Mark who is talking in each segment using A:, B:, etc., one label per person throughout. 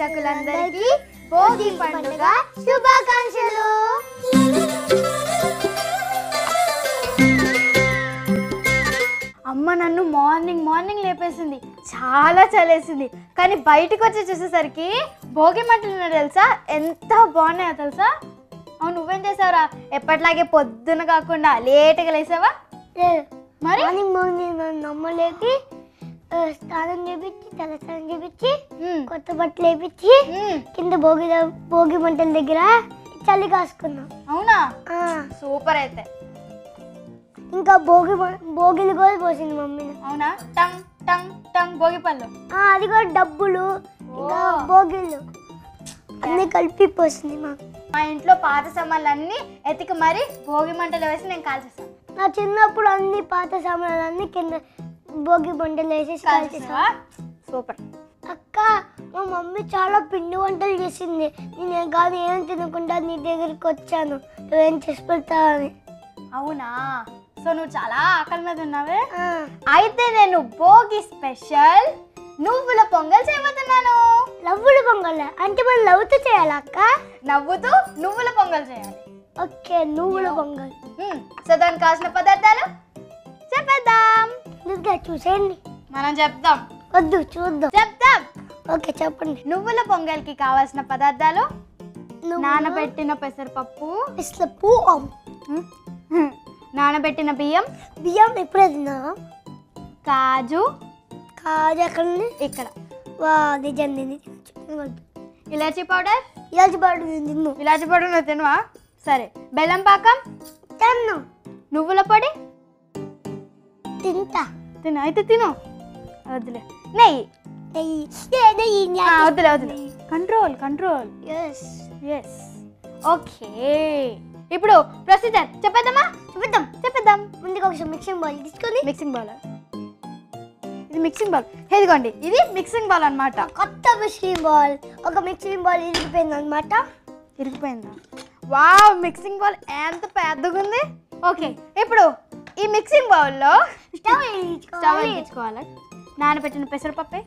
A: ప్రేక్షకులందరికీ భోగి పండుగ శుభాకాంక్షలు. అమ్మ నన్ను మార్నింగ్ మార్నింగ్ లేపేసింది. చాలా చలేసింది కానీ బయటకు వచ్చి చూసేసరికి భోగి మంటలు తెలుసా? ఎంత బాగున్నాయో తెలుసా? అవును నువ్వేం చేసావురా? ఎప్పటిలాగే పొద్దున కాకుండా లేట్గా లేసావా? మరి?
B: మార్నింగ్ మార్నింగ్ నన్ను నమ్మలేకి ఆ, స్నానం చేపించి తల స్నానం చేపించి కొత్త బట్టలు వేపించి కింద భోగి భోగి మంటల దగ్గర చలి కాసుకున్నాం.
A: అవునా? సూపర్ అయితే.
B: ఇంకా భోగి భోగిలు కూడా పోసింది మమ్మీని
A: అవునా? టంగ్ టంగ్ టంగ్ భోగి పళ్ళు.
B: అది కూడా డబ్బులు ఇంకా. భోగిలు. అన్ని కలిపి పోసింది మా.
A: మా ఇంట్లో పాత సామాన్లన్నీ ఎతికి మరి భోగి మంటలు వేసి నేను కాల్చేస్తాను
B: నా చిన్నప్పుడు అన్ని పాత సామాన్లన్నీ కింద భోగి మంటలు వేసేసి కాల్చేసా
A: కాల్చేస్తావా సూపర్.
B: అక్క మా మమ్మీ చాలా పిండి వంటలు చేసింది. నేను కానీ ఏం తినకుండా నీ దగ్గరికి వచ్చాను. నువ్వేం చేసి పెడతావని.
A: అవునా? సో నువ్వు చాలా ఆకలి మీద ఉన్నావే? అయితే నేను భోగి స్పెషల్ నువ్వుల పొంగల్ చేయబోతున్నాను.
B: లవ్వులు పొంగల్? అంటే మనం లవ్వుతో చేయాలి అక్క?
A: నవ్వుతూ నువ్వుల పొంగల్ చేయాలి.
B: ఓకే నువ్వుల పొంగల్.
A: సో దానికి కావాల్సిన పదార్థాలు చెప్పేద్దాం.
B: ఇంకా చూసేయండి.
A: మనం చెప్దాం.
B: వద్దు చూద్దాం.
A: చెప్తాం
B: ఓకే చెప్పండి.
A: నువ్వుల పొంగల్కి కావాల్సిన పదార్థాలు? నానబెట్టిన పెసరపప్పు.
B: ఇట్లా పూ ఆమ్.
A: హ్మ్, హ్మ్, నానబెట్టిన బియ్యం?
B: బియ్యం ఎప్పుడే తిన్నా?
A: కాజు.
B: కాదు ఎక్కడ ఉంది?
A: ఇక్కడ.
B: వా నిజం నేను
A: ఇలాచీ పౌడర్?
B: ఇలాచి పాడు నేను తిన్ను.
A: ఇలాచీ పౌడర్ నువ్వు తినవా? సరే. బెల్లం పాకం?
B: తిన్ను.
A: నువ్వుల పొడి?
B: తింటా.
A: తిను. అయితే తిను. వద్దులే. నెయ్యి. వద్దులే వద్దులే. Control control
B: yes
A: yes okay ఇప్పుడు ప్రొసీజర్. చెప్పేద్దామా? చెప్పేద్దాం. చెప్పేద్దాం.
B: ముందుగా ఒక మిక్సింగ్ బౌల్ తీసుకొని
A: మిక్సింగ్ బౌల్ ఇది మిక్సింగ్ బౌల్ ఇదిగోండి. ఇది మిక్సింగ్ బౌల్ అన్నమాట.
B: కొత్త మిక్సింగ్ బౌల్ ఒక మిక్సింగ్ బౌల్ ఇరిగిపోయింది అనమాట
A: ఇరిగిపోయిందా? వావ్ మిక్సింగ్ బౌల్ ఎంత పెద్దగా ఉంది ఓకే ఇప్పుడు ఈ మిక్సింగ్ బౌల్లో
B: స్టవ్
A: స్టవ్ వెలిగించుకోవాలి. నానబెట్టిన పెసరపప్పే.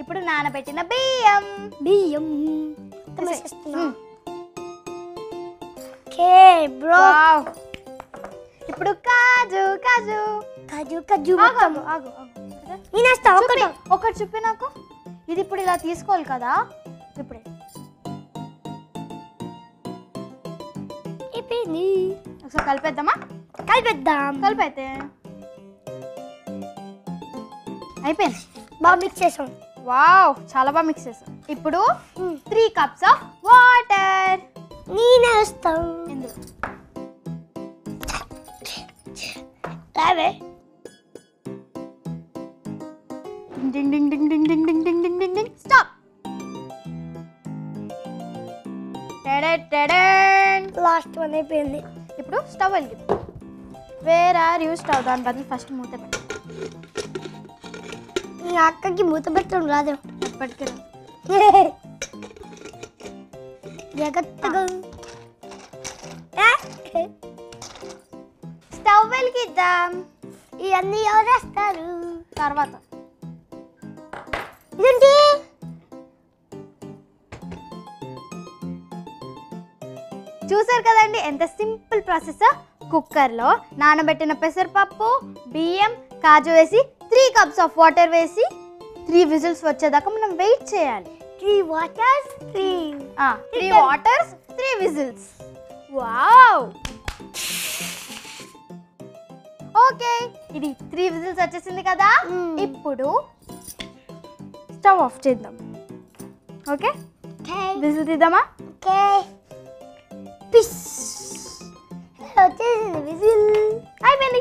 A: ఇప్పుడు నానబెట్టిన బియ్యం.
B: బియ్యం. బ్రో.
A: ఇప్పుడు కాజు కాజు.
B: కాజు కాజు
A: ఆగు, ఆగు,
B: ఒకటి
A: చూపి నాకు. ఇది ఇప్పుడు ఇలా తీసుకోవాలి కదా.
B: అయిపోయింది
A: ఒకసారి కలిపేద్దామా
B: కలిపేద్దాం
A: కలిపైతే అయిపోయింది
B: బాగా మిక్స్ చేసాం।
A: వావ్ చాలా బాగా మిక్స్ చేసాం। ఇప్పుడు
B: Hmm.
A: Three cups of water
B: నేనే వేస్తాం।
A: ఇందులో
B: రావే। లాస్ట్ వన్ అయిపోయింది
A: ఇప్పుడు స్టవ్ వెలిగిద్దాం వేర్ ఆర్ యూ స్టవ్ దాని బదులు ఫస్ట్ మూత పెట్టు.
B: మీ అక్కకి మూత పెట్టడం రాదు.
A: ఎప్పటికీ రాదు
B: జాగ్రత్తగా
A: స్టవ్ వెలిగిద్దాం.
B: ఇవన్నీ ఎవరేస్తారు
A: తర్వాత. చూసారు కదండి ఎంత సింపుల్ ప్రాసెస్. కుక్కర్లో నానబెట్టిన పెసరపప్పు బియ్యం కాజు వేసి త్రీ కప్స్ ఆఫ్ వాటర్ వేసి త్రీ విజిల్స్ వచ్చేదాకా మనం వెయిట్ చేయాలి.
B: Three waters three
A: three waters three whistles. Wow! Okay ఇది త్రీ విజిల్స్ వచ్చేసింది కదా. ఇప్పుడు స్టవ్ ఆఫ్ చేద్దాం. ఓకే?
B: ఓకే.
A: విజిల్ తీద్దామా?
B: ఓకే. పిస్ వచ్చేసింది విజిల్
A: అయిపోయింది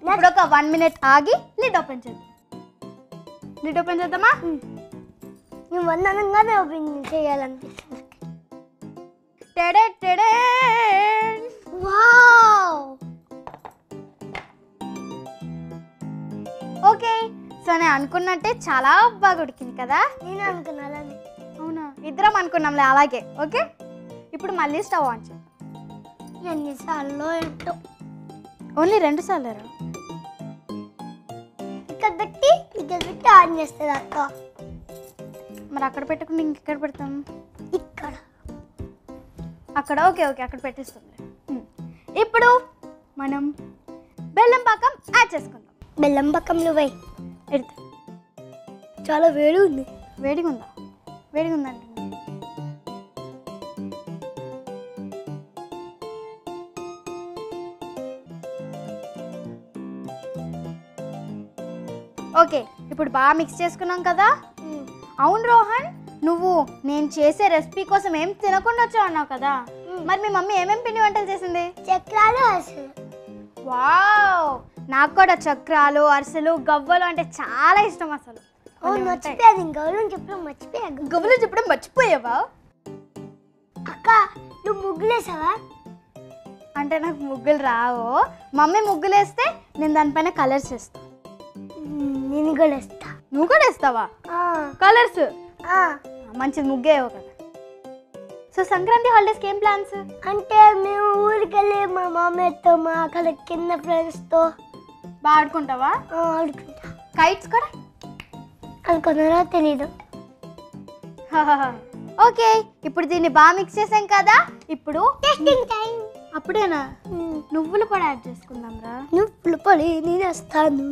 A: ఇప్పుడు ఒక వన్ మినిట్ ఆగి లిడ్ ఓపెన్ చేద్దాం. లిడ్ ఓపెన్ చేద్దామా?
B: నేను వన్ అనగానే ఓపెన్ చేయాలనిపిస్తుంది.
A: టెడే టెడే
B: వావ్
A: ఓకే సో నేను అనుకున్నట్టే చాలా బాగా ఉడికింది కదా?
B: నేను అనుకున్నాను
A: అవునా? ఇద్దరం అనుకున్నాంలే అలాగే. ఓకే ఇప్పుడు మళ్ళీ స్టవ్ ఆన్ చేద్దాం
B: ఎన్నిసార్లు ఏంటో
A: ఓన్లీ రెండు సార్లు
B: ఇంకా ఇక్కడ పెట్టి ఇక్కడ పెట్టి ఆన్ చేస్తుంది అక్క.
A: మరి అక్కడ పెట్టకుండా ఇంకెక్కడ పెడతాం?
B: ఇక్కడ.
A: అక్కడ? ఓకే ఓకే అక్కడ పెట్టిస్తుంది. ఇప్పుడు మనం బెల్లం పాకం యాడ్ చేసుకుందాం.
B: బెల్లం పక్కంలో పోయి
A: ఎడతా?
B: చాలా వేడి ఉంది
A: వేడిగా ఉందా. వేడిగా ఉందంటే ఓకే ఇప్పుడు బాగా మిక్స్ చేసుకున్నాం కదా? అవును రోహన్ నువ్వు నేను చేసే రెసిపీ కోసం ఏం తినకుండా వచ్చావు అన్నావు కదా. మరి మీ మమ్మీ ఏమేం పిండి వంటలు చేసింది?
B: చక్రాలు అసలు
A: వావ్! నాకు కూడా చక్రాలు అరిసెలు గవ్వలు అంటే చాలా ఇష్టం అసలు.
B: మర్చిపోయాను చెప్పడం మర్చిపోయాను.
A: గవ్వలు చెప్పడం మర్చిపోయావా?
B: అక్క నువ్వు ముగ్గులేసావా
A: అంటే నాకు ముగ్గులు రావు. మమ్మీ ముగ్గులు వేస్తే నేను దానిపైన కలర్స్ వేస్తా.
B: నేను కూడా వేస్తా
A: నువ్వు కూడా వేస్తావా
B: ఆ,
A: కలర్స్
B: ఆ.
A: మంచి ముగ్గే కదా సో సంక్రాంతి హాలిడేస్కి ఏం ప్లాన్స్
B: అంటే మేము ఊరికి వెళ్ళి మా మామయ్యతో మా అక్కడ కింద ఫ్రెండ్స్తో
A: బాగా ఆడుకుంటావా?
B: ఆడుకుంటా.
A: కైట్స్ కూడా?
B: అనుకున్నారో తెలీదు.
A: ఓకే ఇప్పుడు దీన్ని బాగా మిక్స్ చేసాం కదా? ఇప్పుడు
B: టెస్టింగ్ టైం
A: అప్పుడేనా? నువ్వులు కూడా యాడ్ చేసుకుందాం రా
B: నువ్వు పులుపొడి నేను వస్తాను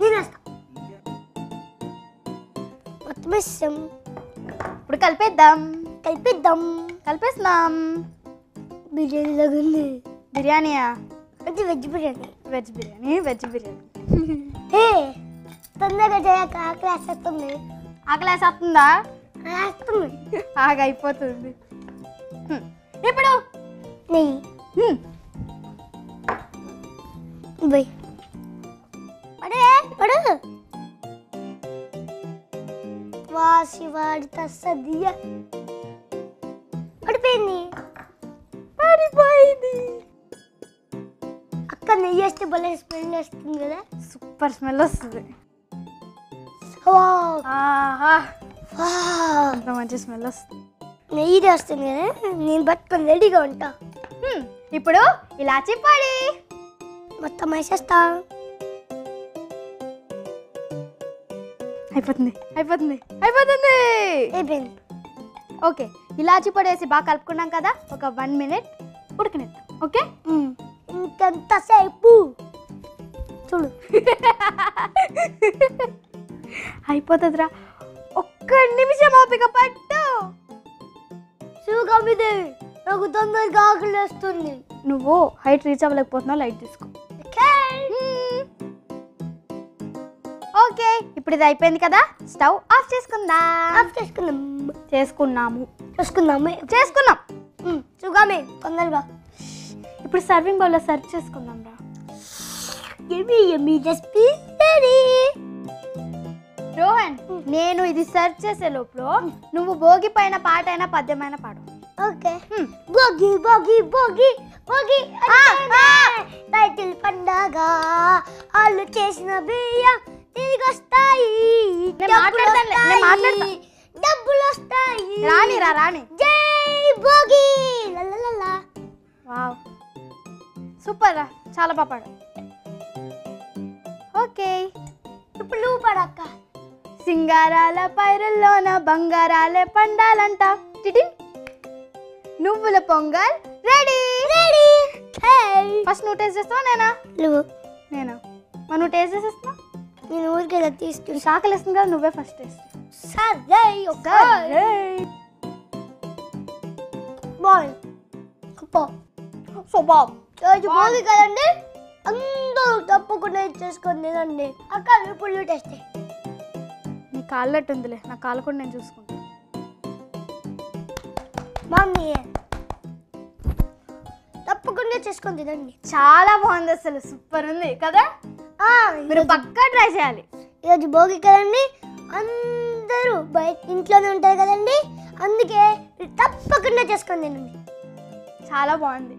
B: నేను వస్తా ఇష్టం
A: ఇప్పుడు కలిపేద్దాం.
B: కలిపిద్దాం.
A: కలిపేస్తున్నాం.
B: బిర్యానీ లాగా ఉంది
A: బిర్యానీయా?
B: అది veg biryani.
A: Veg biryani veg biryani.
B: ఏ తొందరగా చేయక క్లాస్ వస్తుంది.
A: ఆకలి వేసేస్తుందా
B: వస్తుంది?
A: ఆగా అయిపోతుంది. ఇప్పుడు?
B: నెయ్యి. పోయి పడే పడు. వా శివాడి తస్సదియ పడిపోయింది
A: పడిపోయింది
B: అక్క నెయ్యి వేస్తే భలే స్మెల్ వస్తుంది కదా
A: సూపర్ స్మెల్ వస్తుంది. అంత మంచి స్మెల్ వస్తుంది.
B: నెయ్యి వస్తుంది కదా నేను పట్టుకొని రెడీగా ఉంటా.
A: ఇప్పుడు ఇలాచి పొడి.
B: మొత్తం వేసేస్తా.
A: అయిపోతుంది అయిపోతుంది అయిపోతుంది.
B: అయిపోయింది
A: ఓకే ఇలాచి పొడి వేసి బాగా కలుపుకున్నాం కదా ఒక వన్ మినిట్ ఉడకనిద్దాం ఓకే.
B: ఇంకెంతసేపు చూడు.
A: అయిపోతుందిరా. ఒక్క నిమిషం ఓపిక పట్టు.
B: శివగామిదేవి నాకు తొందరగా ఆకలి వస్తుంది.
A: నువ్వు హైట్ రీచ్ అవ్వలేకపోతున్నావు లైట్ తీసుకో. ఓకే ఇప్పుడు ఇది అయిపోయింది కదా? స్టవ్ ఆఫ్ చేసుకుందాం.
B: ఆఫ్ చేసుకుందాం.
A: చేసుకున్నాము.
B: చూసుకుందాము.
A: చేసుకున్నాం.
B: శివగామి తొందరగా.
A: ఇప్పుడు సర్వింగ్ బౌల్లో సర్వ్ చేసుకుందాం రా.
B: ఎమి ఎమి రెసిపీ రెడీ
A: రోహన్ నేను ఇది సర్వ్ చేసే లోపల నువ్వు భోగి పైన పాట అయినా పద్యమైన పాడు.
B: ఓకే.
A: హ్మ్.
B: భోగి భోగి భోగి భోగి టైటిల్ పండగ. వాళ్ళు చేసిన బియ్యం తిరిగి వస్తాయి
A: నేను మాట్లాడతానులే, నేను మాట్లాడతా.
B: డబ్బులు వస్తాయి
A: రాని రా రాని
B: జై భోగి.
A: వావ్. సూపర్ రా చాలా బాగా ఓకే.
B: ఇప్పుడు నువ్వు పడక్క
A: సింగారాల పైరుల్లోన బంగారాలే పండాలంట. నువ్వుల పొంగల్ రెడీ.
B: రెడీ.
A: ఫస్ట్ నువ్వు టేస్ట్ చేస్తావా నేనా?
B: నువ్వు.
A: నేనా? మరి నువ్వు టేస్ట్ చేసేస్తున్నా
B: నేను ఊరికి తీసుకు
A: నీకు ఆకలి వేస్తుంది కదా నువ్వే ఫస్ట్ టేస్ట్
B: సరే బాయ్. అప్పో రోజు భోగి కదండి? అందరూ తప్పకుండా ఇది చేసుకొని తినండి. అక్క ఇప్పుడు టెస్ట్
A: నీ కాళ్ళట్టు ఉందిలే? నా కాళ్ళు కూడా నేను చూసుకుంటా.
B: మమ్మీ తప్పకుండా చేసుకొని తినండి.
A: చాలా బాగుంది అసలు. సూపర్ ఉంది కదా? మీరు పక్కా ట్రై చేయాలి.
B: ఈరోజు భోగి కదండి అందరూ బయట ఇంట్లోనే ఉంటారు కదండి అందుకే తప్పకుండా చేసుకొని తినండి.
A: చాలా బాగుంది.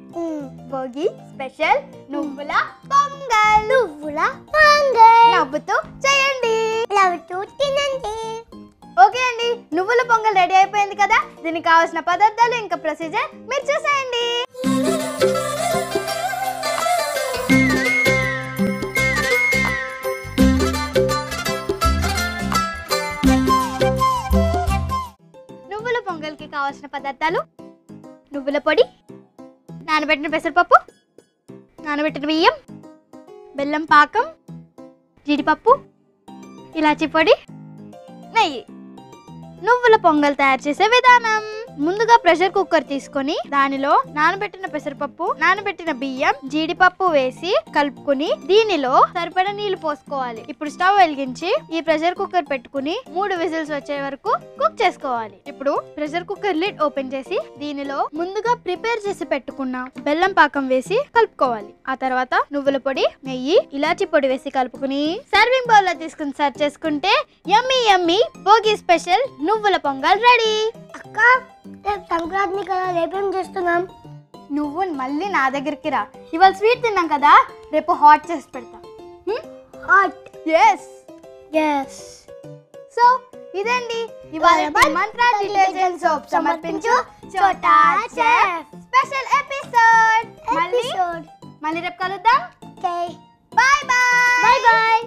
A: భోగి స్పెషల్ నువ్వుల పొంగల్.
B: నువ్వుల పొంగల్.
A: నవ్వుతూ చేయండి.
B: నవ్వుతూ తినండి.
A: ఓకే అండి నువ్వుల పొంగల్ రెడీ అయిపోయింది కదా? దీనికి కావాల్సిన పదార్థాలు ఇంకా ప్రొసీజర్ మీరు చూసేయండి. పదార్థాలు? నువ్వుల పొడి నానబెట్టిన పెసరపప్పు నానబెట్టిన బియ్యం బెల్లం పాకం జీడిపప్పు ఇలాచి పొడి నెయ్యి. నువ్వుల పొంగల్ తయారు చేసే విధానం. ముందుగా ప్రెషర్ కుక్కర్ తీసుకొని దానిలో నానబెట్టిన పెసరపప్పు నానబెట్టిన బియ్యం జీడిపప్పు వేసి కలుపుకుని దీనిలో సరిపడా నీళ్ళు పోసుకోవాలి. ఇప్పుడు స్టవ్ వెలిగించి ఈ ప్రెషర్ కుక్కర్ పెట్టుకుని మూడు విజిల్స్ వచ్చే వరకు కుక్ చేసుకోవాలి. ఇప్పుడు ప్రెషర్ కుక్కర్ లిడ్ ఓపెన్ చేసి దీనిలో ముందుగా ప్రిపేర్ చేసి పెట్టుకున్న బెల్లం పాకం వేసి కలుపుకోవాలి. ఆ తర్వాత నువ్వుల పొడి నెయ్యి ఇలాచి పొడి వేసి కలుపుకుని సర్వింగ్ బౌల్లో తీసుకుని సర్వ్ చేసుకుంటే యమ్మీ యమ్మీ భోగి స్పెషల్ నువ్వుల పొంగల్ రెడీ.
B: అక్క రేపు సంక్రాంతి కదా రేపేం చేస్తున్నాం?
A: నువ్వు మళ్ళీ నా దగ్గరికి రా. ఇవాళ స్వీట్ తిన్నాం కదా రేపు హాట్ చేసి పెడతా.
B: హాట్
A: ఎస్
B: ఎస్
A: సో ఇదండి ఇవాళ మంత్ర డిటర్జెంట్ సోప్ సమర్పించు. చోటా చెఫ్ స్పెషల్ ఎపిసోడ్ మళ్ళీ మళ్ళీ రేపు కలుద్దాం.
B: Okay
A: bye bye
B: bye bye